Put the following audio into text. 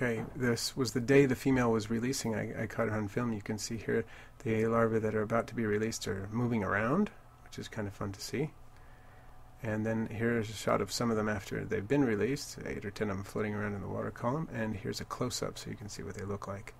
Okay, this was the day the female was releasing. I, I caught her on film. You can see here the larvae that are about to be released are moving around, which is kind of fun to see. And then here's a shot of some of them after they've been released, eight or ten of them floating around in the water column. And here's a close-up so you can see what they look like.